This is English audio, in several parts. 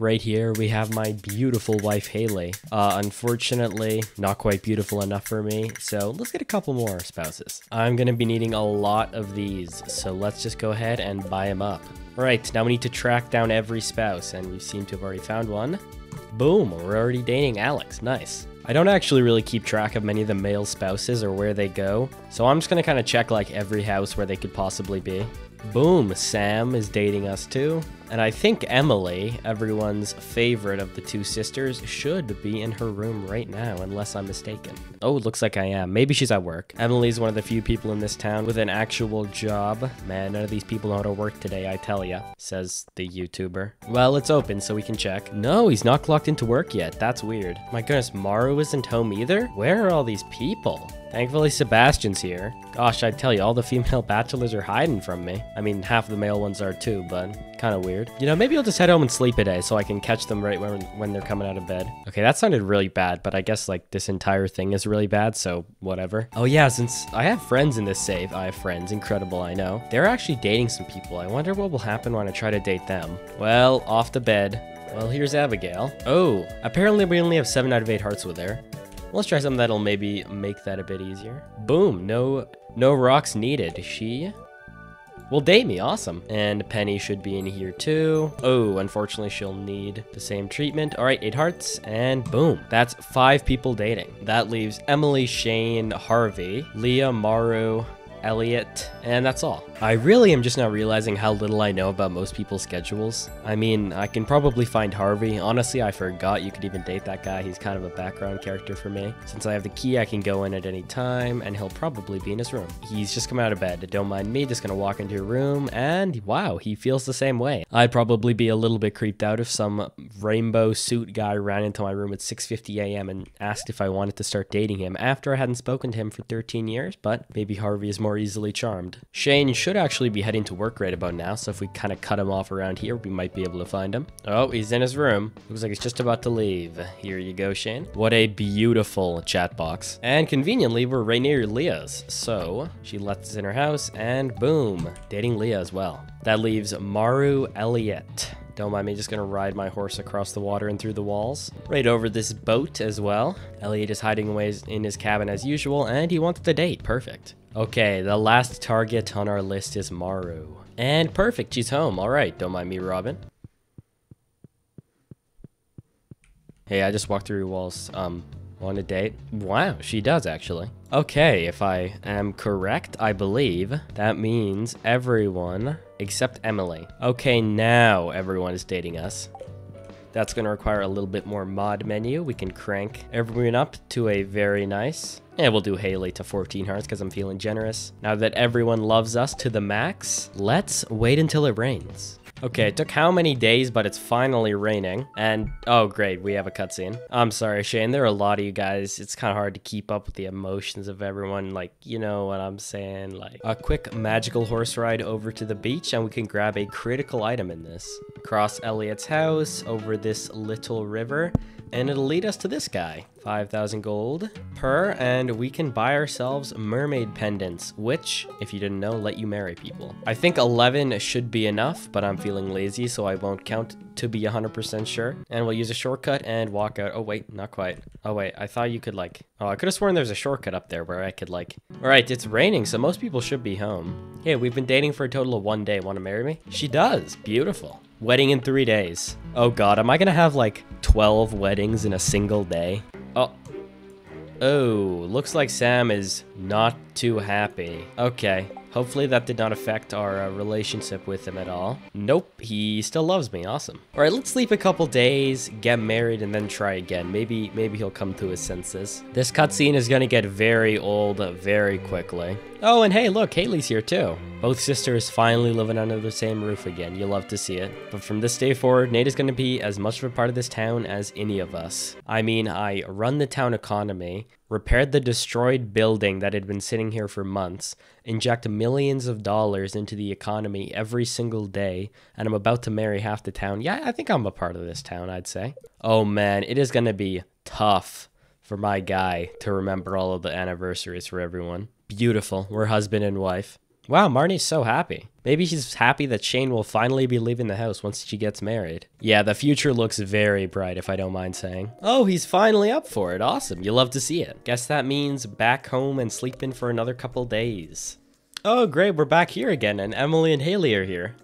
Right here, we have my beautiful wife, Haley. Uh, unfortunately, not quite beautiful enough for me, so let's get a couple more spouses. I'm gonna be needing a lot of these, so let's just go ahead and buy them up. All right, now we need to track down every spouse, and we seem to have already found one. Boom, we're already dating Alex, nice. I don't actually really keep track of many of the male spouses or where they go, so I'm just gonna kind of check like every house where they could possibly be. Boom, Sam is dating us too. And I think Emily, everyone's favorite of the two sisters, should be in her room right now, unless I'm mistaken. Oh, looks like I am. Maybe she's at work. Emily's one of the few people in this town with an actual job. Man, none of these people know how to work today, I tell ya, says the YouTuber. Well, it's open, so we can check. No, he's not clocked into work yet. That's weird. My goodness, Maru isn't home either? Where are all these people? Thankfully, Sebastian's here. Gosh, I tell you, all the female bachelors are hiding from me. I mean, half the male ones are too, but kind of weird. You know, maybe I'll just head home and sleep a day so I can catch them right when, when they're coming out of bed. Okay, that sounded really bad, but I guess like this entire thing is really bad, so whatever. Oh yeah, since I have friends in this save, I have friends, incredible, I know. They're actually dating some people. I wonder what will happen when I try to date them. Well, off to bed. Well, here's Abigail. Oh, apparently we only have 7 out of 8 hearts with her. Let's try something that'll maybe make that a bit easier. Boom, no no rocks needed. She will date me, awesome. And Penny should be in here too. Oh, unfortunately she'll need the same treatment. All right, eight hearts and boom. That's five people dating. That leaves Emily, Shane, Harvey, Leah, Maru, Elliott, and that's all. I really am just now realizing how little I know about most people's schedules. I mean, I can probably find Harvey. Honestly, I forgot you could even date that guy. He's kind of a background character for me. Since I have the key, I can go in at any time, and he'll probably be in his room. He's just come out of bed. Don't mind me, just gonna walk into your room, and wow, he feels the same way. I'd probably be a little bit creeped out if some rainbow suit guy ran into my room at 6.50 a.m. and asked if I wanted to start dating him after I hadn't spoken to him for 13 years, but maybe Harvey is more more easily charmed. Shane should actually be heading to work right about now, so if we kind of cut him off around here, we might be able to find him. Oh, he's in his room. Looks like he's just about to leave. Here you go, Shane. What a beautiful chat box. And conveniently, we're right near Leah's. So she lets us in her house, and boom, dating Leah as well. That leaves Maru Elliott. Don't mind me just gonna ride my horse across the water and through the walls. Right over this boat as well. Elliott is hiding away in his cabin as usual, and he wants the date. Perfect. Okay, the last target on our list is Maru. And perfect, she's home. All right, don't mind me, Robin. Hey, I just walked through your walls. Um, want a date? Wow, she does actually. Okay, if I am correct, I believe that means everyone except Emily. Okay, now everyone is dating us. That's going to require a little bit more mod menu. We can crank everyone up to a very nice. And we'll do Haley to 14 hearts because I'm feeling generous. Now that everyone loves us to the max, let's wait until it rains. Okay, it took how many days, but it's finally raining. And, oh great, we have a cutscene. I'm sorry, Shane, there are a lot of you guys. It's kind of hard to keep up with the emotions of everyone. Like, you know what I'm saying? Like, a quick magical horse ride over to the beach, and we can grab a critical item in this. Cross Elliott's house, over this little river, and it'll lead us to this guy. 5,000 gold per, and we can buy ourselves mermaid pendants, which, if you didn't know, let you marry people. I think 11 should be enough, but I'm feeling lazy, so I won't count to be 100% sure. And we'll use a shortcut and walk out. Oh, wait, not quite. Oh, wait, I thought you could, like... Oh, I could have sworn there's a shortcut up there where I could, like... Alright, it's raining, so most people should be home. Hey, we've been dating for a total of one day. Want to marry me? She does. Beautiful. Wedding in three days. Oh god, am I gonna have like 12 weddings in a single day? Oh. Oh, looks like Sam is not too happy. Okay. Hopefully that did not affect our uh, relationship with him at all. Nope, he still loves me. Awesome. All right, let's sleep a couple days, get married, and then try again. Maybe maybe he'll come to his senses. This cutscene is gonna get very old very quickly. Oh, and hey, look, Haley's here too. Both sisters finally living under the same roof again. You'll love to see it. But from this day forward, Nate is to be as much of a part of this town as any of us. I mean, I run the town economy, repaired the destroyed building that had been sitting here for months, inject millions of dollars into the economy every single day, and I'm about to marry half the town. Yeah, I think I'm a part of this town, I'd say. Oh man, it is going to be tough for my guy to remember all of the anniversaries for everyone. Beautiful. We're husband and wife. Wow, Marnie's so happy. Maybe she's happy that Shane will finally be leaving the house once she gets married. Yeah, the future looks very bright, if I don't mind saying. Oh, he's finally up for it. Awesome. You love to see it. Guess that means back home and sleeping for another couple days. Oh, great. We're back here again, and Emily and Haley are here.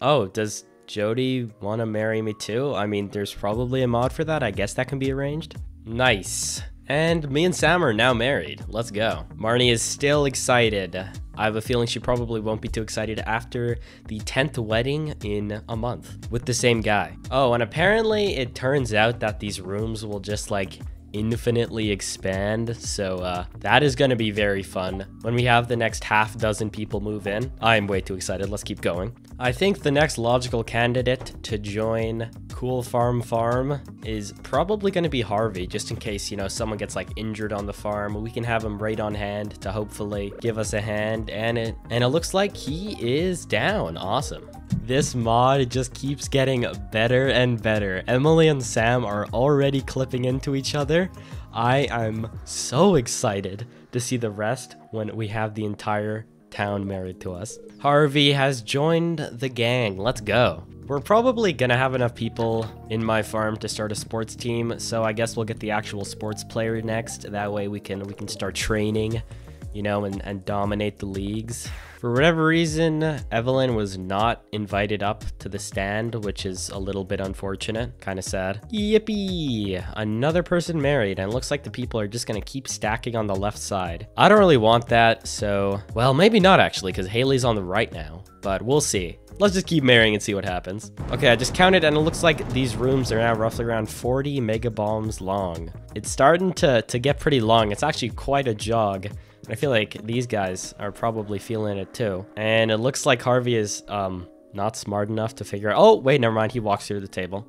Oh, does Jodi want to marry me too? I mean, there's probably a mod for that. I guess that can be arranged. Nice. And me and Sam are now married. Let's go. Marnie is still excited. I have a feeling she probably won't be too excited after the 10th wedding in a month with the same guy. Oh, and apparently it turns out that these rooms will just like infinitely expand. So uh, that is going to be very fun. When we have the next half dozen people move in, I'm way too excited. Let's keep going. I think the next logical candidate to join Cool Farm Farm is probably going to be Harvey, just in case, you know, someone gets like injured on the farm. We can have him right on hand to hopefully give us a hand. And it, and it looks like he is down. Awesome. This mod just keeps getting better and better. Emily and Sam are already clipping into each other. I am so excited to see the rest when we have the entire town married to us. Harvey has joined the gang. Let's go. We're probably gonna have enough people in my farm to start a sports team, so I guess we'll get the actual sports player next. That way we can we can start training, you know, and, and dominate the leagues. For whatever reason, Evelyn was not invited up to the stand, which is a little bit unfortunate. Kind of sad. Yippee! Another person married, and looks like the people are just gonna keep stacking on the left side. I don't really want that, so... Well, maybe not actually, because Haley's on the right now. But we'll see. Let's just keep marrying and see what happens. Okay, I just counted and it looks like these rooms are now roughly around 40 megabombs long. It's starting to, to get pretty long. It's actually quite a jog. I feel like these guys are probably feeling it too. And it looks like Harvey is um, not smart enough to figure out. Oh, wait, never mind. He walks through the table.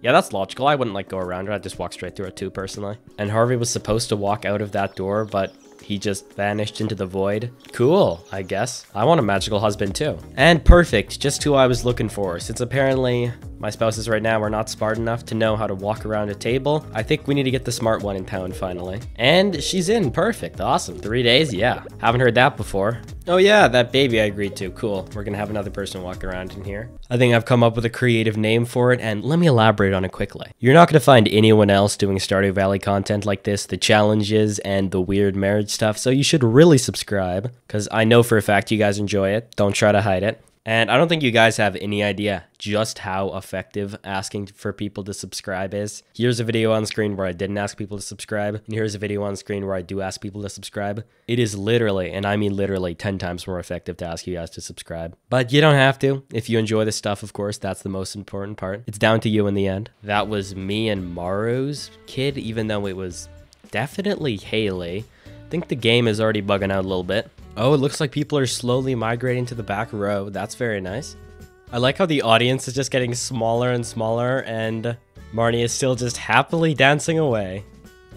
Yeah, that's logical. I wouldn't like go around it. I'd just walk straight through it too, personally. And Harvey was supposed to walk out of that door, but he just vanished into the void. Cool, I guess. I want a magical husband too. And perfect, just who I was looking for, since apparently my spouses right now are not smart enough to know how to walk around a table. I think we need to get the smart one in town finally. And she's in, perfect, awesome. Three days, yeah. Haven't heard that before. Oh yeah, that baby I agreed to, cool. We're gonna have another person walk around in here. I think I've come up with a creative name for it, and let me elaborate on it quickly. You're not gonna find anyone else doing Stardew Valley content like this, the challenges and the weird marriage stuff, so you should really subscribe, because I know for a fact you guys enjoy it. Don't try to hide it. And I don't think you guys have any idea just how effective asking for people to subscribe is. Here's a video on screen where I didn't ask people to subscribe, and here's a video on screen where I do ask people to subscribe. It is literally, and I mean literally, 10 times more effective to ask you guys to subscribe. But you don't have to. If you enjoy this stuff, of course, that's the most important part. It's down to you in the end. That was me and Maru's kid, even though it was definitely Haley. I think the game is already bugging out a little bit. Oh, it looks like people are slowly migrating to the back row. That's very nice. I like how the audience is just getting smaller and smaller and Marnie is still just happily dancing away.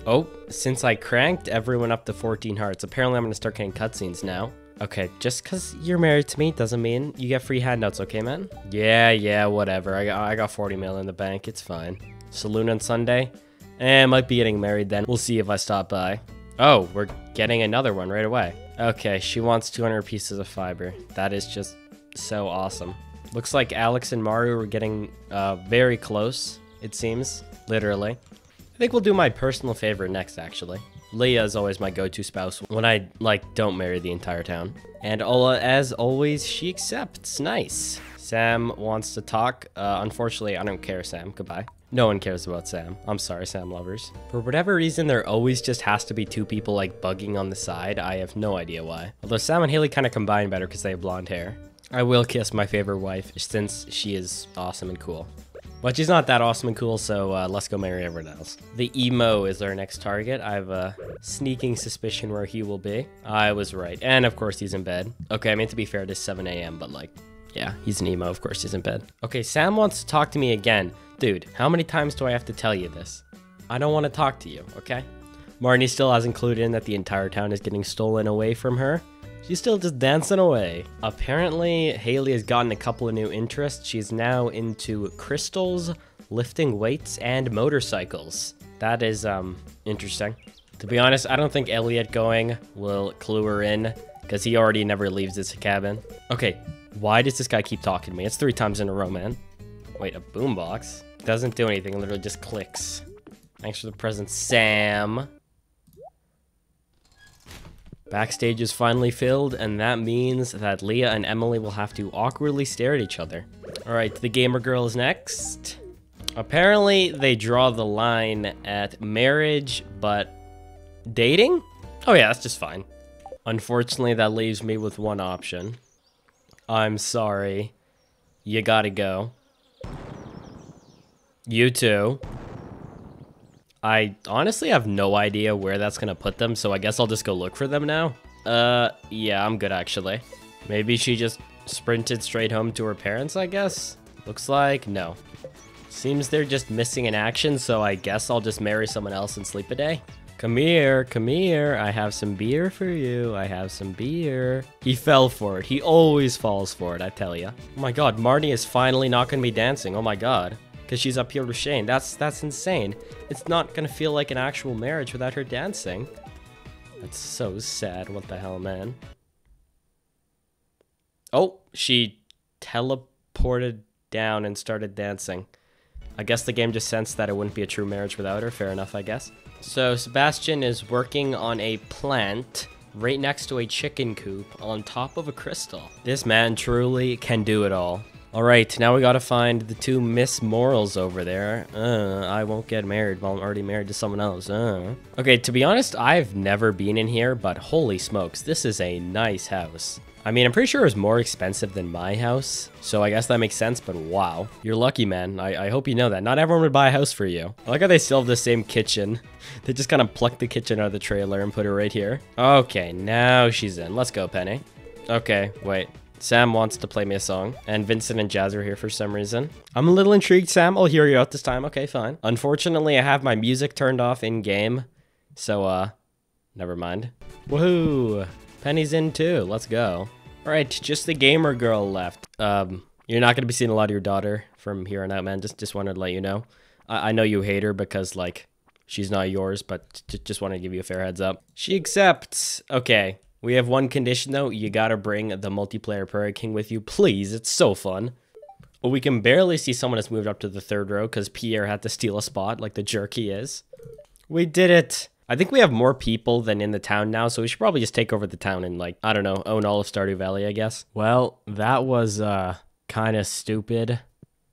Oh, since I cranked everyone up to 14 hearts, apparently I'm to start getting cutscenes now. Okay, just because you're married to me doesn't mean you get free handouts, okay, man? Yeah, yeah, whatever. I got, I got 40 mil in the bank. It's fine. Saloon on Sunday? Eh, might be getting married then. We'll see if I stop by. Oh, we're getting another one right away. Okay, she wants 200 pieces of fiber. That is just so awesome. Looks like Alex and Maru are getting uh, very close, it seems. Literally. I think we'll do my personal favorite next, actually. Leah is always my go-to spouse when I, like, don't marry the entire town. And Ola, as always, she accepts. Nice. Sam wants to talk. Uh, unfortunately, I don't care, Sam. Goodbye. No one cares about Sam. I'm sorry, Sam lovers. For whatever reason, there always just has to be two people like bugging on the side. I have no idea why. Although Sam and Haley kind of combine better because they have blonde hair. I will kiss my favorite wife since she is awesome and cool. But she's not that awesome and cool, so uh, let's go marry everyone else. The emo is our next target. I have a sneaking suspicion where he will be. I was right. And of course, he's in bed. Okay, I mean, to be fair, it is 7 a.m., but like, yeah, he's an emo. Of course, he's in bed. Okay, Sam wants to talk to me again. Dude, how many times do I have to tell you this? I don't want to talk to you, okay? Marnie still has included in that the entire town is getting stolen away from her. She's still just dancing away. Apparently, Haley has gotten a couple of new interests. She's now into crystals, lifting weights, and motorcycles. That is, um, interesting. To be honest, I don't think Elliott going will clue her in Because he already never leaves his cabin. Okay, why does this guy keep talking to me? It's three times in a row, man. Wait, a boombox? Doesn't do anything, literally just clicks. Thanks for the present, Sam. Backstage is finally filled, and that means that Leah and Emily will have to awkwardly stare at each other. Alright, the gamer girl is next. Apparently, they draw the line at marriage, but dating? Oh yeah, that's just fine. Unfortunately, that leaves me with one option. I'm sorry. You gotta go. You too. I honestly have no idea where that's gonna put them, so I guess I'll just go look for them now. Uh, yeah, I'm good actually. Maybe she just sprinted straight home to her parents, I guess? Looks like no. Seems they're just missing in action, so I guess I'll just marry someone else and sleep a day. Come here, come here. I have some beer for you. I have some beer. He fell for it. He always falls for it, I tell ya. Oh my god, Marnie is finally not gonna be dancing. Oh my god because she's up here with Shane. That's that's insane. It's not gonna feel like an actual marriage without her dancing. That's so sad. What the hell, man? Oh, she teleported down and started dancing. I guess the game just sensed that it wouldn't be a true marriage without her. Fair enough, I guess. So Sebastian is working on a plant right next to a chicken coop on top of a crystal. This man truly can do it all. Alright, now we gotta find the two Miss Morals over there. Uh, I won't get married while I'm already married to someone else. Uh. Okay, to be honest, I've never been in here, but holy smokes, this is a nice house. I mean, I'm pretty sure it was more expensive than my house, so I guess that makes sense, but wow. You're lucky, man. I, I hope you know that. Not everyone would buy a house for you. I like how they still have the same kitchen. They just kind of plucked the kitchen out of the trailer and put it right here. Okay, now she's in. Let's go, Penny. Okay, wait. Sam wants to play me a song, and Vincent and Jas are here for some reason. I'm a little intrigued, Sam. I'll hear you out this time. Okay, fine. Unfortunately, I have my music turned off in-game, so, uh, never mind. Woohoo! Penny's in too. Let's go. All right, just the gamer girl left. Um, you're not gonna be seeing a lot of your daughter from here on out, man. Just, just wanted to let you know. I, I know you hate her because, like, she's not yours, but just wanted to give you a fair heads up. She accepts. Okay, we have one condition though, you gotta bring the multiplayer Prairie King with you, please, it's so fun. Well, we can barely see someone has moved up to the third row because Pierre had to steal a spot like the jerk he is. We did it! I think we have more people than in the town now, so we should probably just take over the town and like, I don't know, own all of Stardew Valley, I guess. Well, that was, uh, kind of stupid,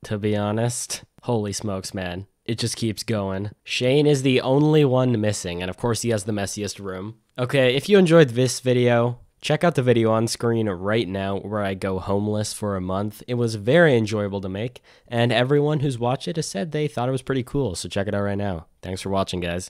to be honest. Holy smokes, man. It just keeps going. Shane is the only one missing, and of course he has the messiest room. Okay, if you enjoyed this video, check out the video on screen right now where I go homeless for a month. It was very enjoyable to make, and everyone who's watched it has said they thought it was pretty cool, so check it out right now. Thanks for watching, guys.